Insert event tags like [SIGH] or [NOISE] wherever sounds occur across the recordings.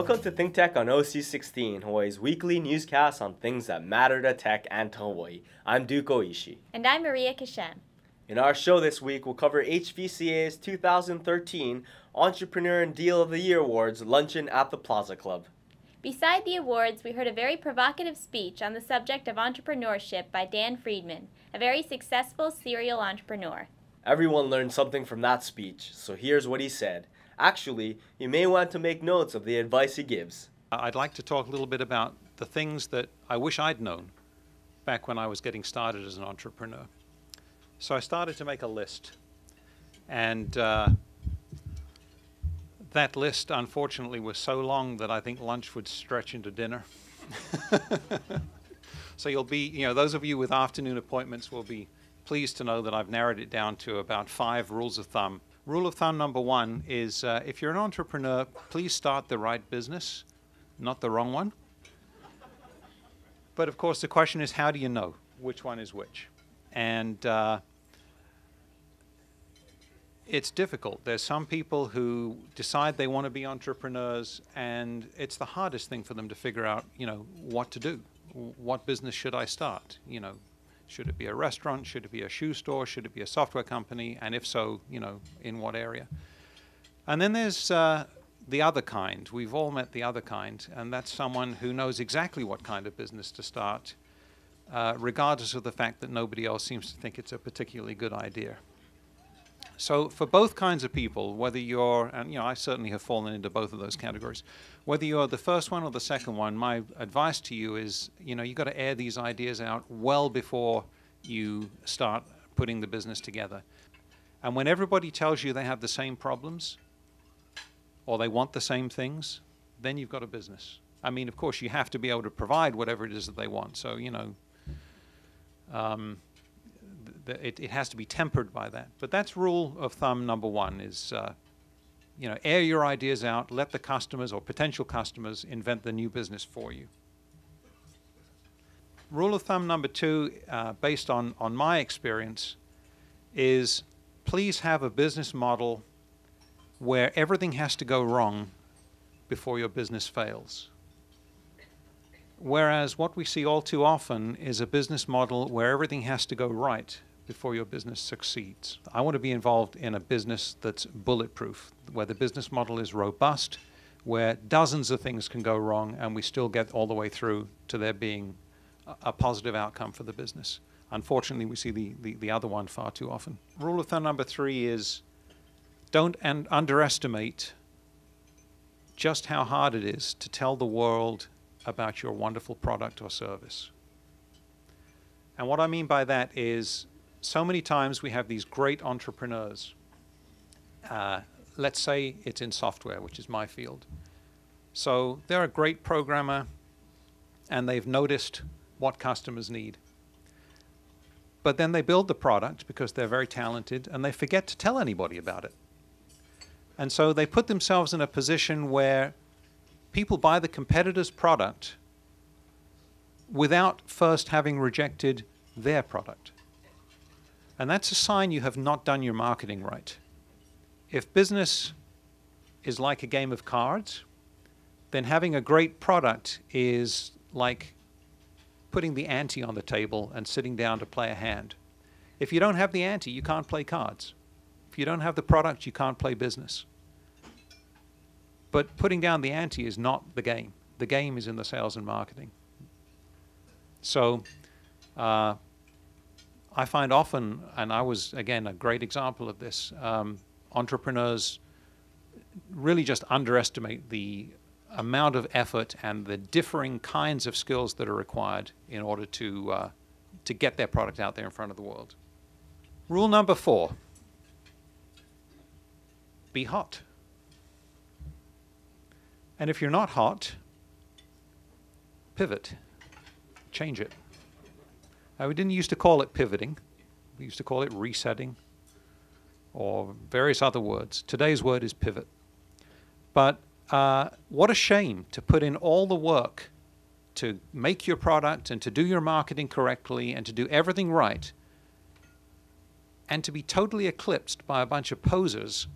Welcome to Think Tech on OC16, Hawaii's weekly newscast on things that matter to tech and to Hawaii. I'm Duke Oishi. And I'm Maria Kashem. In our show this week, we'll cover HVCA's 2013 Entrepreneur and Deal of the Year Awards luncheon at the Plaza Club. Beside the awards, we heard a very provocative speech on the subject of entrepreneurship by Dan Freedman, a very successful serial entrepreneur. Everyone learned something from that speech, so here's what he said. Actually, you may want to make notes of the advice he gives. I'd like to talk a little bit about the things that I wish I'd known back when I was getting started as an entrepreneur. So I started to make a list. And uh, that list, unfortunately, was so long that I think lunch would stretch into dinner. [LAUGHS] so you'll be, you know, those of you with afternoon appointments will be pleased to know that I've narrowed it down to about five rules of thumb Rule of thumb number one is uh, if you're an entrepreneur, please start the right business, not the wrong one. but of course, the question is how do you know which one is which? And uh, it's difficult. There's some people who decide they want to be entrepreneurs, and it's the hardest thing for them to figure out, you know, what to do. What business should I start? You know, should it be a restaurant? Should it be a shoe store? Should it be a software company? And if so, you know, in what area? And then there's uh, the other kind. We've all met the other kind, and that's someone who knows exactly what kind of business to start, uh, regardless of the fact that nobody else seems to think it's a particularly good idea. So for both kinds of people, whether you're, and you know, I certainly have fallen into both of those categories, whether you're the first one or the second one, my advice to you is, you know, you've got to air these ideas out well before you start putting the business together. And when everybody tells you they have the same problems or they want the same things, then you've got a business. I mean, of course, you have to be able to provide whatever it is that they want. So, you know, um, it, it has to be tempered by that. But that's rule of thumb number one is, uh, you know, air your ideas out, let the customers or potential customers invent the new business for you. Rule of thumb number two, uh, based on, on my experience, is please have a business model where everything has to go wrong before your business fails. Whereas what we see all too often is a business model where everything has to go right before your business succeeds. I want to be involved in a business that's bulletproof, where the business model is robust, where dozens of things can go wrong and we still get all the way through to there being a, positive outcome for the business. Unfortunately, we see the, the, the, other one far too often. Rule of thumb number three is don't un- underestimate just how hard it is to tell the world about your wonderful product or service. And what I mean by that is so many times we have these great entrepreneurs. Uh, let's say it's in software, which is my field. So they're a great programmer and they've noticed what customers need. But then they build the product because they're very talented and they forget to tell anybody about it. And so they put themselves in a position where people buy the competitor's product without first having rejected their product. And that's a sign you have not done your marketing right. If business is like a game of cards, then having a great product is like putting the ante on the table and sitting down to play a hand. If you don't have the ante, you can't play cards. If you don't have the product, you can't play business. But putting down the ante is not the game. The game is in the sales and marketing. So, uh, I find often, and I was again a great example of this, um, entrepreneurs really just underestimate the amount of effort and the differing kinds of skills that are required in order to uh, to get their product out there in front of the world. Rule number four: be hot. And if you're not hot, pivot, change it. Uh, we didn't used to call it pivoting. We used to call it resetting or various other words. Today's word is pivot. But uh, what a shame to put in all the work to make your product and to do your marketing correctly and to do everything right and to be totally eclipsed by a bunch of posers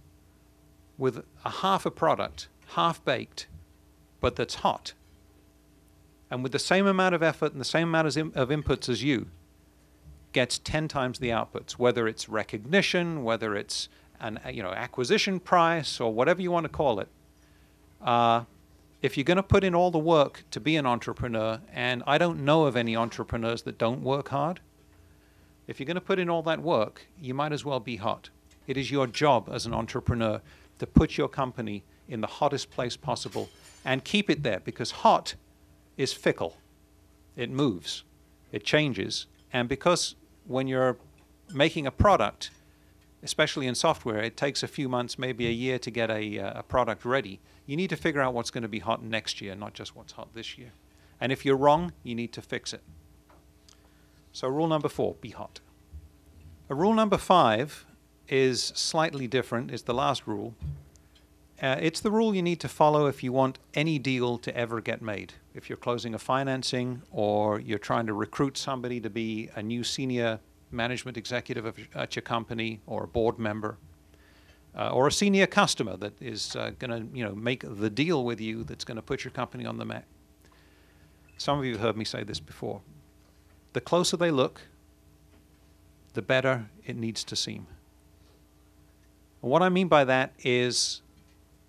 with a half a product, half baked, but that's hot, and with the same amount of effort and the same amount of, inputs as you, gets 10 times the outputs, whether it's recognition, whether it's an you know acquisition price or whatever you want to call it. Uh, if you're going to put in all the work to be an entrepreneur, and I don't know of any entrepreneurs that don't work hard, if you're going to put in all that work, you might as well be hot. It is your job as an entrepreneur to put your company in the hottest place possible and keep it there because hot is fickle. It moves, it changes. And because when you're making a product, especially in software, it takes a few months, maybe a year to get a, uh, a product ready. You need to figure out what's going to be hot next year, not just what's hot this year. And if you're wrong, you need to fix it. So, rule number four be hot. A rule number five is slightly different, it's the last rule. Uh, it's the rule you need to follow if you want any deal to ever get made. If you're closing a financing or you're trying to recruit somebody to be a new senior management executive of, at your company or a board member, uh, or a senior customer that is uh, going to you know make the deal with you that's going to put your company on the map. Some of you have heard me say this before. The closer they look, the better it needs to seem. And what I mean by that is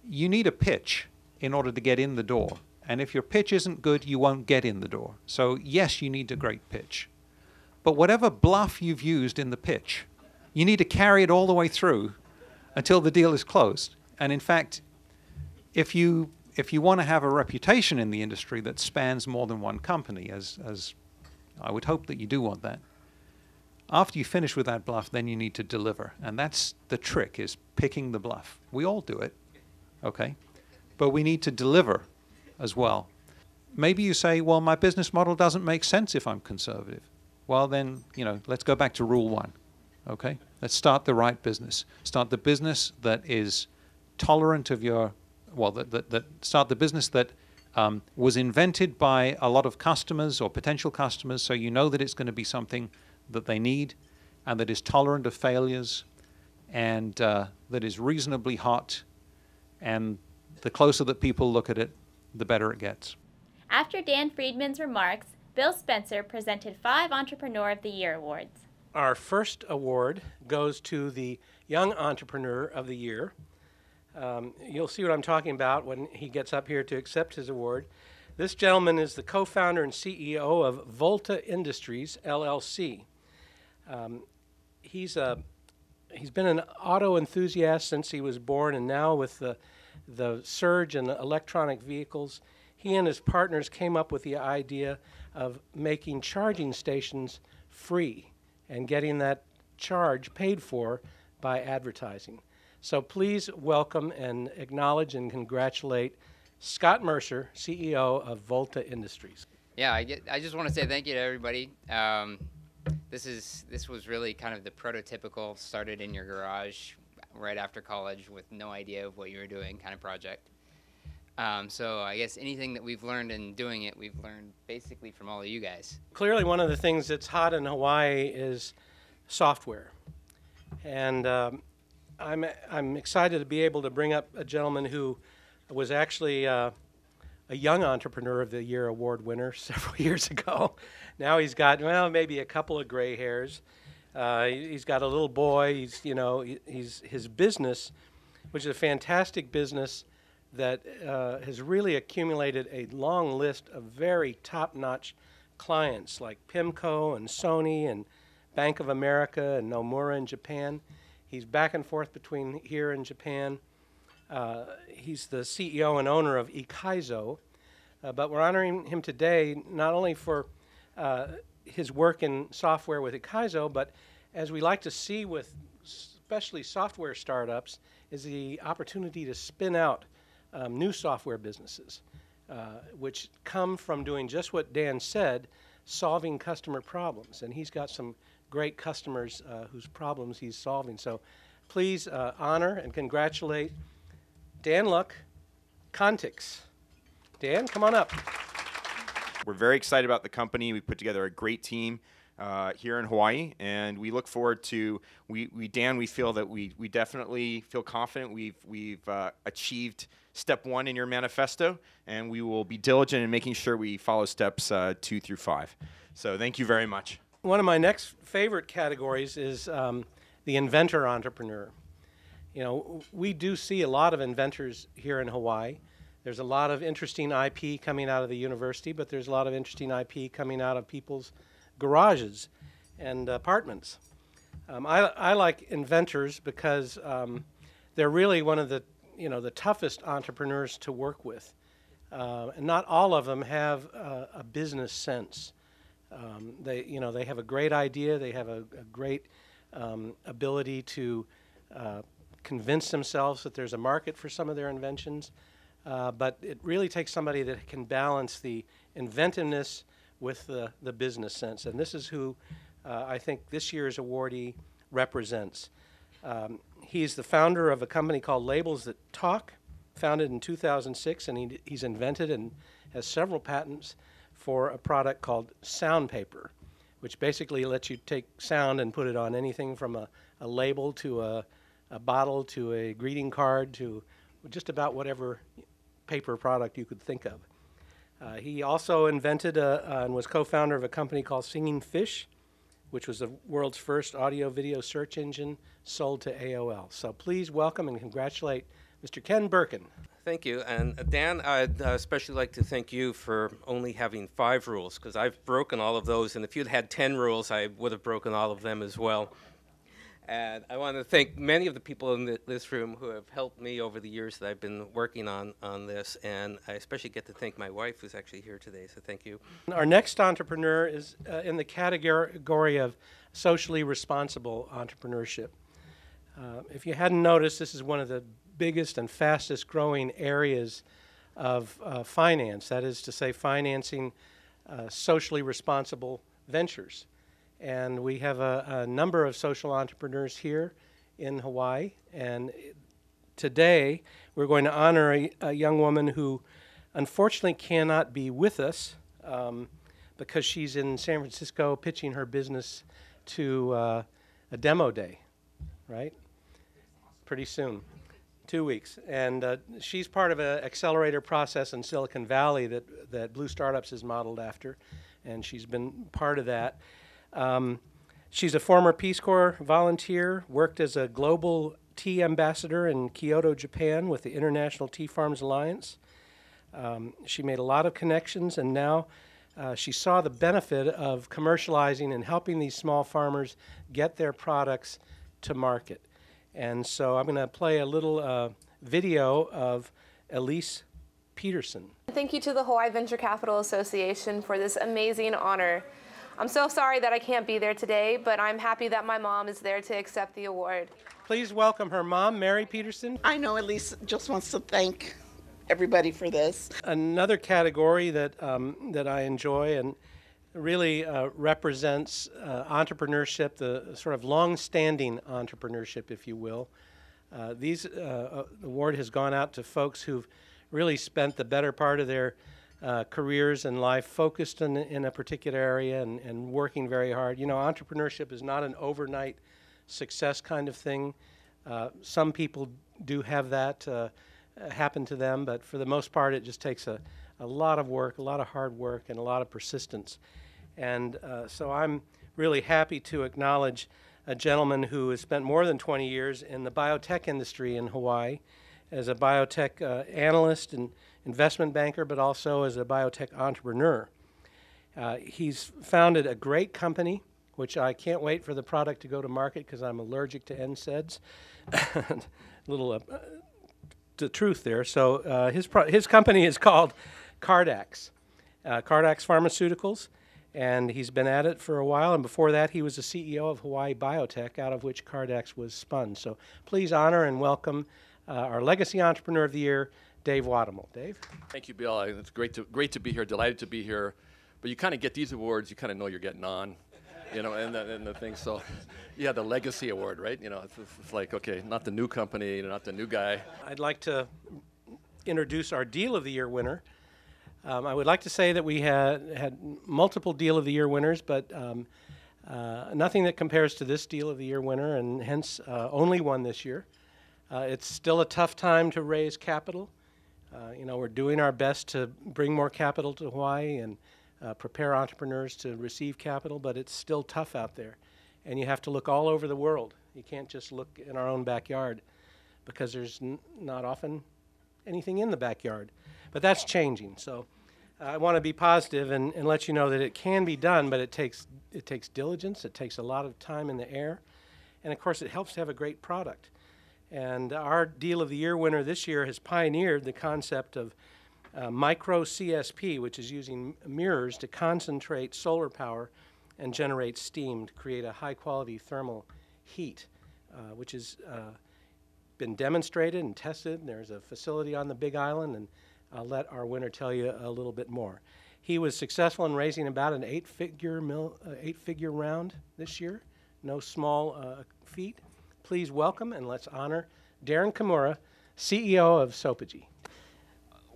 you need a pitch in order to get in the door. And if your pitch isn't good, you won't get in the door. So, yes, you need a great pitch. But whatever bluff you've used in the pitch, you need to carry it all the way through until the deal is closed. And in fact, if you if you want to have a reputation in the industry that spans more than one company, as as I would hope that you do want that, after you finish with that bluff, then you need to deliver. And that's the trick is picking the bluff. We all do it, okay? But we need to deliver as well. Maybe you say, well, my business model doesn't make sense if I'm conservative. Well, then, you know, let's go back to rule one, okay? Let's start the right business. Start the business that is tolerant of your, well, that, that, that start the business that um, was invented by a lot of customers or potential customers, so you know that it's going to be something that they need and that is tolerant of failures and uh, that is reasonably hot. And the closer that people look at it, the better it gets. After Dan Freedman's remarks, Bill Spencer presented five Entrepreneur of the Year awards. Our first award goes to the Young Entrepreneur of the Year. Um, you'll see what I'm talking about when he gets up here to accept his award. This gentleman is the co founder and CEO of Volta Industries, LLC. Um, he's, a, he's been an auto enthusiast since he was born, and now with the, the surge in electronic vehicles, he and his partners came up with the idea of making charging stations free and getting that charge paid for by advertising. So please welcome and acknowledge and congratulate Scott Mercer, CEO of Volta Industries. Yeah, I, get, I just want to say thank you to everybody. Um, this is this was really kind of the prototypical started in your garage right after college with no idea of what you were doing kind of project. Um, so I guess anything that we've learned in doing it, we've learned basically from all of you guys. Clearly, one of the things that's hot in Hawaii is software, and um, I'm I'm excited to be able to bring up a gentleman who was actually uh, a Young Entrepreneur of the Year award winner [LAUGHS] several years ago. Now he's got well maybe a couple of gray hairs. Uh, he's got a little boy. He's you know he's his business, which is a fantastic business that uh, has really accumulated a long list of very top-notch clients like PIMCO and Sony and Bank of America and Nomura in Japan. He's back and forth between here and Japan. Uh, he's the CEO and owner of Ikayzo, uh, but we're honoring him today not only for uh, his work in software with Ikayzo, but as we like to see with especially software startups, is the opportunity to spin out um, new software businesses, uh, which come from doing just what Dan said, solving customer problems. And he's got some great customers uh, whose problems he's solving. So please uh, honor and congratulate Dan Leuck, Contix. Dan, come on up. We're very excited about the company. We put together a great team. uh, here in Hawaii, and we look forward to we, we Dan. We feel that we we definitely feel confident we've we've uh, achieved step one in your manifesto, and we will be diligent in making sure we follow steps uh, two through five. So thank you very much. One of my next favorite categories is um, the inventor entrepreneur. You know, we do see a lot of inventors here in Hawaii. There's a lot of interesting IP coming out of the university, but there's a lot of interesting IP coming out of people's garages and apartments. Um, I, I like inventors because um, they're really one of the you know the toughest entrepreneurs to work with, uh, and not all of them have a business sense. Um, they you know they have a great idea, they have a, a great um, ability to uh, convince themselves that there's a market for some of their inventions, uh, but it really takes somebody that can balance the inventiveness with the, the business sense. And this is who uh, I think this year's awardee represents. Um, he's the founder of a company called Labels That Talk, founded in 2006, and he, he's invented and has several patents for a product called Soundpaper, which basically lets you take sound and put it on anything from a, a label to a, a bottle to a greeting card to just about whatever paper product you could think of. Uh, he also invented a, uh, and was co-founder of a company called Singing Fish, which was the world's first audio video search engine sold to AOL. So please welcome and congratulate Mr. Ken Berkun. Thank you. And uh, Dan, I'd uh, especially like to thank you for only having five rules because I've broken all of those. And if you'd had 10 rules, I would have broken all of them as well. And I want to thank many of the people in the, this room who have helped me over the years that I've been working on, on this. And I especially get to thank my wife, who's actually here today. So thank you. Our next entrepreneur is uh, in the category of socially responsible entrepreneurship. Uh, if you hadn't noticed, this is one of the biggest and fastest growing areas of uh, finance. That is to say, financing uh, socially responsible ventures. And we have a, a, number of social entrepreneurs here in Hawaii. And today we're going to honor a, a young woman who unfortunately cannot be with us um, because she's in San Francisco pitching her business to uh, a demo day, right? Pretty soon. Two weeks. And uh, she's part of an accelerator process in Silicon Valley that, that Blue Startups is modeled after. And she's been part of that. Um, she's a former Peace Corps volunteer, worked as a global tea ambassador in Kyoto, Japan with the International Tea Farms Alliance. Um, she made a lot of connections, and now uh, she saw the benefit of commercializing and helping these small farmers get their products to market. And so I'm going to play a little uh, video of Elise Petersen. Thank you to the Hawaii Venture Capital Association for this amazing honor. I'm so sorry that I can't be there today, but I'm happy that my mom is there to accept the award. Please welcome her mom, Mary Petersen. I know Elise just wants to thank everybody for this. Another category that, um, that I enjoy and really uh, represents uh, entrepreneurship, the sort of long-standing entrepreneurship, if you will. Uh, these uh, uh, award has gone out to folks who've really spent the better part of their uh, careers and life focused in, in a particular area and, and working very hard. You know, entrepreneurship is not an overnight success kind of thing. Uh, some people do have that uh, happen to them, but for the most part, it just takes a, a lot of work, a lot of hard work, and a lot of persistence. And uh, so I'm really happy to acknowledge a gentleman who has spent more than 20 years in the biotech industry in Hawaii as a biotech uh, analyst and investment banker, but also as a biotech entrepreneur. Uh, he's founded a great company, which I can't wait for the product to go to market because I'm allergic to NSAIDs. a [LAUGHS] little uh, the truth there. So uh, his his company is called Cardax, uh, Cardax Pharmaceuticals, and he's been at it for a while. And before that, he was the CEO of Hawaii Biotech, out of which Cardax was spun. So please honor and welcome uh, our Legacy Entrepreneur of the Year, Dave Watumull. Dave? Thank you, Bill. It's great to, great to be here, delighted to be here. But you kind of get these awards, you kind of know you're getting on, you know, and the, and the thing. So, yeah, the Legacy Award, right? You know, it's, it's like, okay, not the new company, not the new guy. I'd like to introduce our Deal of the Year winner. Um, I would like to say that we had, had multiple Deal of the Year winners, but um, Uh, nothing that compares to this Deal of the Year winner, and hence uh, only one this year. Uh, it's still a tough time to raise capital. Uh, you know, we're doing our best to bring more capital to Hawaii and uh, prepare entrepreneurs to receive capital, but it's still tough out there. And you have to look all over the world. You can't just look in our own backyard because there's not often anything in the backyard. But that's changing. So uh, I want to be positive and, and let you know that it can be done, but it takes, it takes diligence, it takes a lot of time in the air, and of course, it helps to have a great product. And our Deal of the Year winner this year has pioneered the concept of uh, micro CSP, which is using mirrors to concentrate solar power and generate steam to create a high quality thermal heat, uh, which has uh, been demonstrated and tested. There's a facility on the Big Island, and I'll let our winner tell you a little bit more. He was successful in raising about an eight figure, mil, uh, eight figure round this year, no small uh, feat. Please welcome and let's honor Darren Kimura, CEO of Sopogy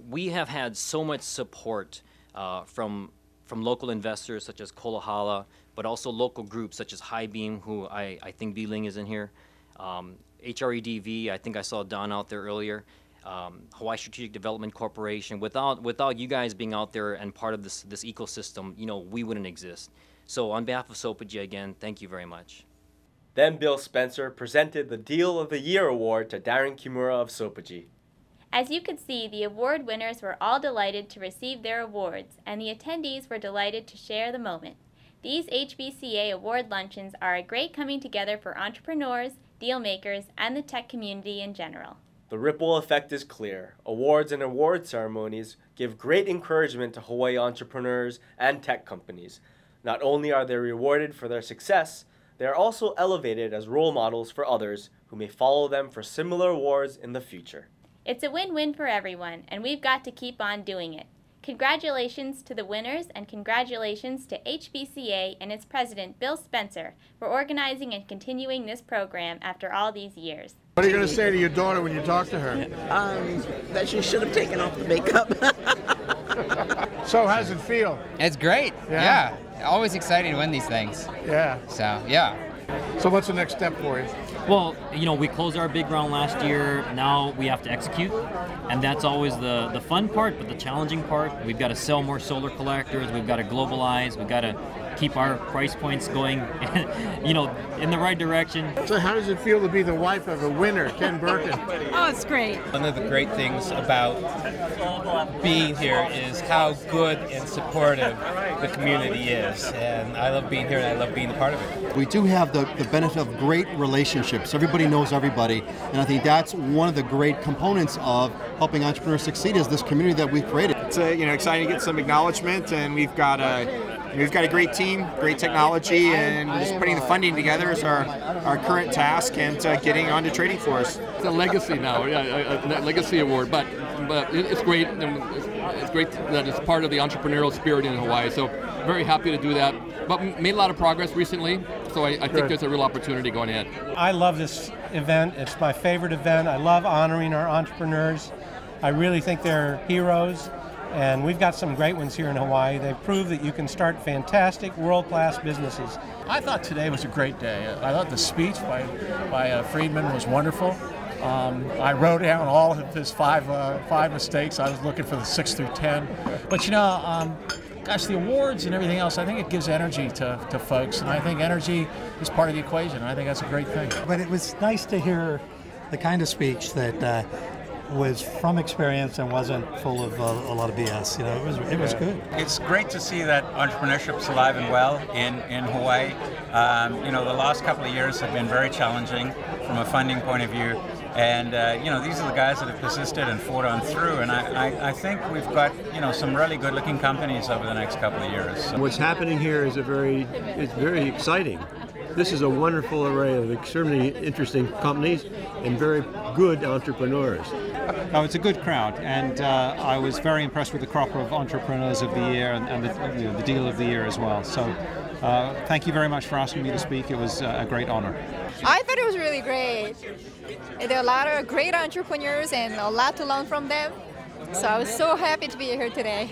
we have had so much support uh, from from local investors such as Kolohala, but also local groups such as High Beam, who I, I think B-Ling is in here, um, HREDV, I think I saw Don out there earlier, um, Hawaii Strategic Development Corporation. Without without you guys being out there and part of this this ecosystem, you know, we wouldn't exist. So on behalf of Sopogy again, thank you very much. Then Bill Spencer presented the Deal of the Year award to Darren Kimura of Sopogy. As you could see, the award winners were all delighted to receive their awards, and the attendees were delighted to share the moment. These HVCA award luncheons are a great coming together for entrepreneurs, deal makers, and the tech community in general. The ripple effect is clear. Awards and award ceremonies give great encouragement to Hawaii entrepreneurs and tech companies. Not only are they rewarded for their success, they are also elevated as role models for others who may follow them for similar awards in the future. It's a win-win for everyone, and we've got to keep on doing it. Congratulations to the winners and congratulations to HVCA and its president, Bill Spencer, for organizing and continuing this program after all these years. What are you going to say to your daughter when you talk to her? Um, that she should have taken off the makeup. [LAUGHS] so, how's it feel? It's great. Yeah. yeah. Always exciting to win these things. Yeah. So, yeah. So, what's the next step for you? Well, you know, we closed our big round last year. Now we have to execute, and that's always the the fun part, but the challenging part. We've got to sell more solar collectors. We've got to globalize. We've got to keep our price points going, [LAUGHS] you know, in the right direction. So, how does it feel to be the wife of a winner, Ken Berkun? oh, it's great. One of the great things about being here is how good and supportive the community is, and I love being here and I love being a part of it. We do have the, the benefit of great relationships. Everybody knows everybody, and I think that's one of the great components of helping entrepreneurs succeed is this community that we've created. It's uh, you know exciting to get some acknowledgement, and we've got a we've got a great team, great technology, and just putting the funding together is our our current task, and uh, getting onto trading floors. It's a legacy now, yeah, a, a legacy award, but but it's great. It's great that it's part of the entrepreneurial spirit in Hawaii. So very happy to do that. But made a lot of progress recently, so I, I think there's a real opportunity going ahead. I love this event. It's my favorite event. I love honoring our entrepreneurs. I really think they're heroes. And we've got some great ones here in Hawaii. They've proved that you can start fantastic, world-class businesses. I thought today was a great day. I thought the speech by, by uh, Freedman was wonderful. Um, I wrote down all of his five uh, five mistakes. I was looking for the six through ten, but you know, um, gosh, the awards and everything else, I think it gives energy to, to folks, and I think energy is part of the equation. I think that's a great thing. But it was nice to hear the kind of speech that. Uh, was from experience and wasn't full of uh, a lot of BS. You know, it was it was good. It's great to see that entrepreneurship's alive and well in in Hawaii. Um, you know, the last couple of years have been very challenging from a funding point of view. And uh, you know these are the guys that have persisted and fought on through, and I, I, I, think we've got you know some really good-looking companies over the next couple of years. So. What's happening here is a very it's very exciting. This is a wonderful array of extremely interesting companies and very good entrepreneurs. [LAUGHS] Oh, it's a good crowd, and uh, I was very impressed with the crop of entrepreneurs of the year and, and the, you know, the, deal of the year as well. So, uh, thank you very much for asking me to speak. It was uh, a great honor. I thought it was really great. There are a lot of great entrepreneurs and a lot to learn from them. So I was so happy to be here today.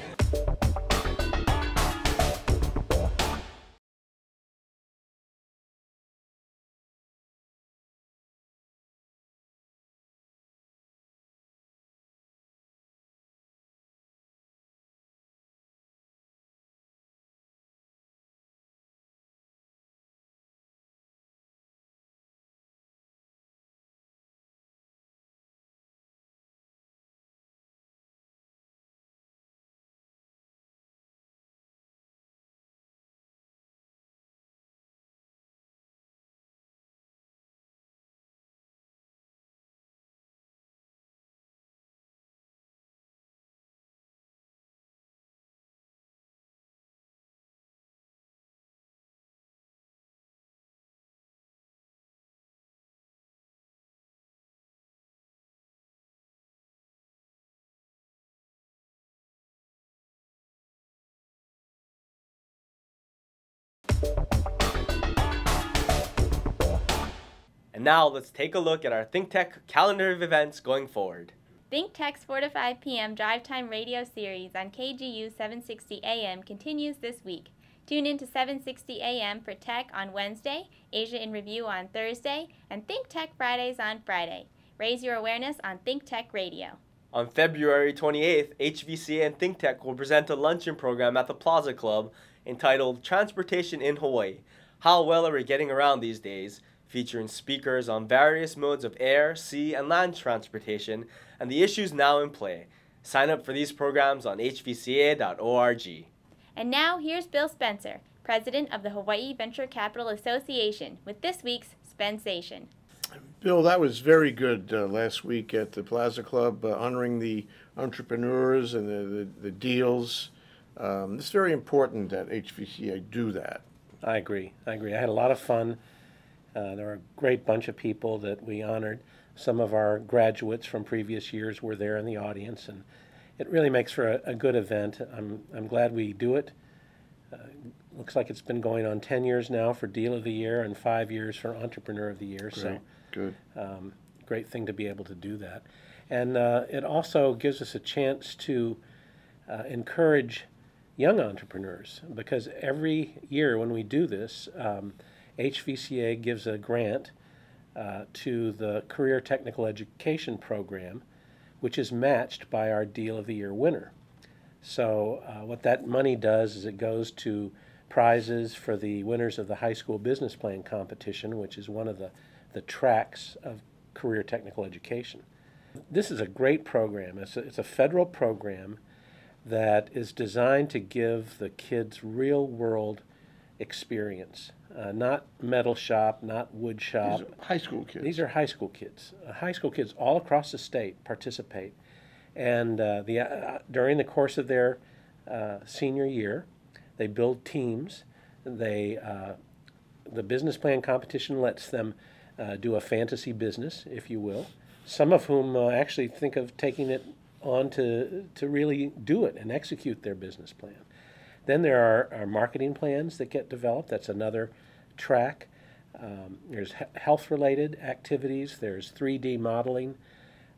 And now let's take a look at our Think Tech calendar of events going forward. Think Tech's 4 to 5 p.m. Drive Time radio series on KGU 760 AM continues this week. Tune in to 760 AM for Tech on Wednesday, Asia in Review on Thursday, and Think Tech Fridays on Friday. Raise your awareness on Think Tech Radio. On February 28th, HVCA and Think Tech will present a luncheon program at the Plaza Club entitled Transportation in Hawaii How Well Are We Getting Around These Days? Featuring speakers on various modes of air, sea, and land transportation and the issues now in play. Sign up for these programs on hvca.org. And now here's Bill Spencer, president of the Hawaii Venture Capital Association, with this week's Spensation. Bill, that was very good uh, last week at the Plaza Club, uh, honoring the entrepreneurs and the, the, the deals. Um, it's very important that HVCA do that. I agree. I agree. I had a lot of fun. Uh, there were a great bunch of people that we honored. Some of our graduates from previous years were there in the audience, and it really makes for a, a good event. I'm, I'm glad we do it. Uh, looks like it's been going on 10 years now for Deal of the Year and five years for Entrepreneur of the Year. So, Great. Good. um, great thing to be able to do that. And uh, it also gives us a chance to uh, encourage young entrepreneurs because every year when we do this, um, HVCA gives a grant uh, to the Career Technical Education Program, which is matched by our Deal of the Year winner. So, uh, what that money does is it goes to prizes for the winners of the high school business plan competition, which is one of the, the tracks of career technical education. This is a great program. It's a, it's a federal program that is designed to give the kids real world experience. Uh, not metal shop, not wood shop. These are high school kids. These are high school kids. Uh, high school kids all across the state participate, and uh, the uh, during the course of their uh, senior year, they build teams. They uh, the business plan competition lets them uh, do a fantasy business, if you will. Some of whom uh, actually think of taking it on to to really do it and execute their business plan. Then there are, are marketing plans that get developed. That's another track. Um, there's he- health related activities, there's 3D modeling.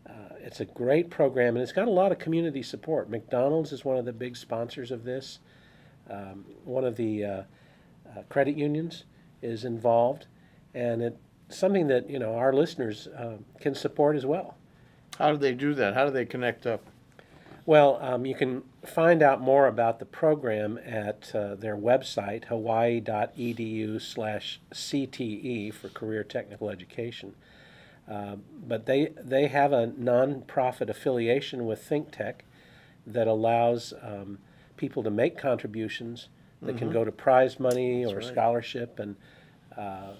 Uh, it's a great program and it's got a lot of community support. McDonald's is one of the big sponsors of this. Um, one of the uh, uh, credit unions is involved, and it's something that you know our listeners uh, can support as well. How do they do that? How do they connect up? Well, um, you can find out more about the program at uh, their website, hawaii.edu slash CTE for Career Technical Education. Uh, but they, they have a nonprofit affiliation with ThinkTech that allows um, people to make contributions that can Mhm. go to prize money That's or right. scholarship. And uh,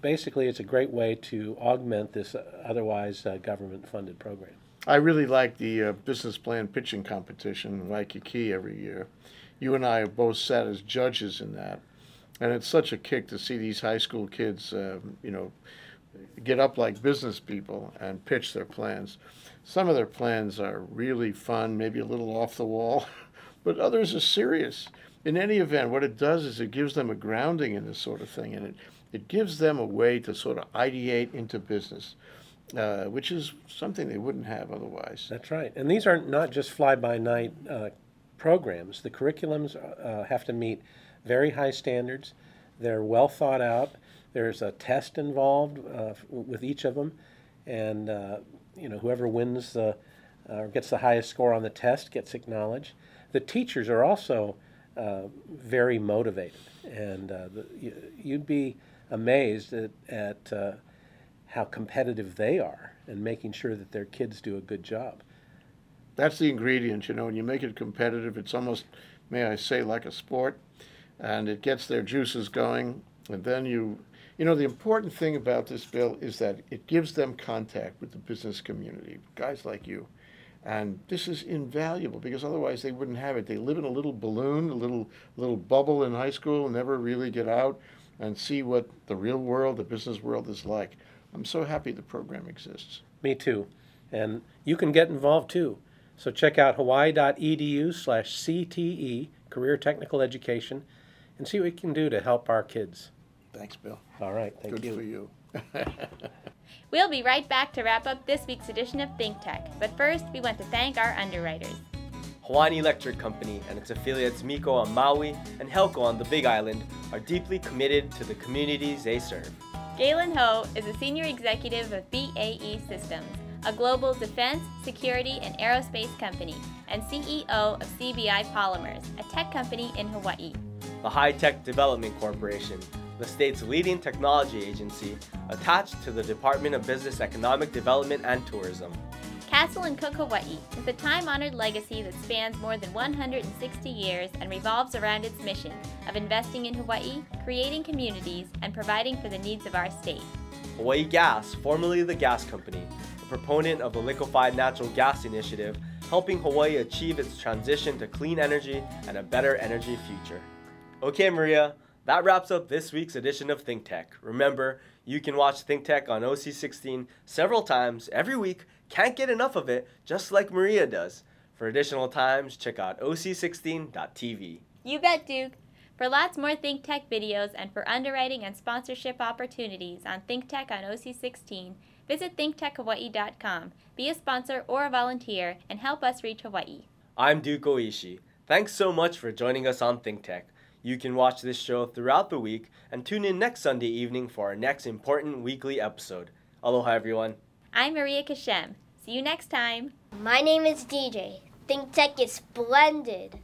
basically, it's a great way to augment this otherwise uh, government funded program. I really like the uh, business plan pitching competition in Waikiki every year. You and I have both sat as judges in that, and it's such a kick to see these high school kids, um, you know, get up like business people and pitch their plans. Some of their plans are really fun, maybe a little off the wall, [LAUGHS] but others are serious. In any event, what it does is it gives them a grounding in this sort of thing, and it, it gives them a way to sort of ideate into business uh, which is something they wouldn't have otherwise. That's right. And these are not just fly by night uh, programs. The curriculums uh, have to meet very high standards. They're well thought out. There's a test involved uh, with each of them, and uh, you know whoever wins the uh, or gets the highest score on the test gets acknowledged. The teachers are also very motivated, and the, you, you'd be amazed at, at how competitive they are and making sure that their kids do a good job. That's the ingredient, you know. When you make it competitive, it's almost, may I say, like a sport, and it gets their juices going. And then you, you know, the important thing about this bill is that it gives them contact with the business community, guys like you. And this is invaluable because otherwise they wouldn't have it. They live in a little balloon, a little little bubble in high school, never really get out and see what the real world, the business world, is like. I'm so happy the program exists. Me too. And you can get involved too. So check out hawaii.edu slash CTE, Career Technical Education, and see what we can do to help our kids. Thanks, Bill. All right. Thank Good you. for you. [LAUGHS] We'll be right back to wrap up this week's edition of Think Tech, but first we want to thank our underwriters. Hawaiian Electric Company and its affiliates MECO on Maui and Helco on the Big Island are deeply committed to the communities they serve. Galen Ho is a senior executive of BAE Systems, a global defense, security, and aerospace company, and CEO of CBI Polymers, a tech company in Hawaii. The High Tech Development Corporation, the state's leading technology agency attached to the Department of Business, Economic Development, and Tourism. Castle and Cooke Hawaii, with a time honored legacy that spans more than 160 years and revolves around its mission of investing in Hawaii, creating communities, and providing for the needs of our state. Hawaii Gas, formerly the Gas Company, a proponent of the liquefied natural gas initiative, helping Hawaii achieve its transition to clean energy and a better energy future. Okay, Maria, that wraps up this week's edition of Think Tech. Remember, you can watch Think Tech on OC16 several times every week. Can't get enough of it, just like Maria does. For additional times, check out OC16.tv. You bet, Duke. For lots more Think Tech videos and for underwriting and sponsorship opportunities on Think Tech on OC16, visit thinktechhawaii.com. Be a sponsor or a volunteer and help us reach Hawaii. I'm Duke Oishi. Thanks so much for joining us on Think Tech. You can watch this show throughout the week and tune in next Sunday evening for our next important weekly episode. Aloha, everyone. I'm Maria Kashem. See you next time. My name is DJ. Think Tech is splendid.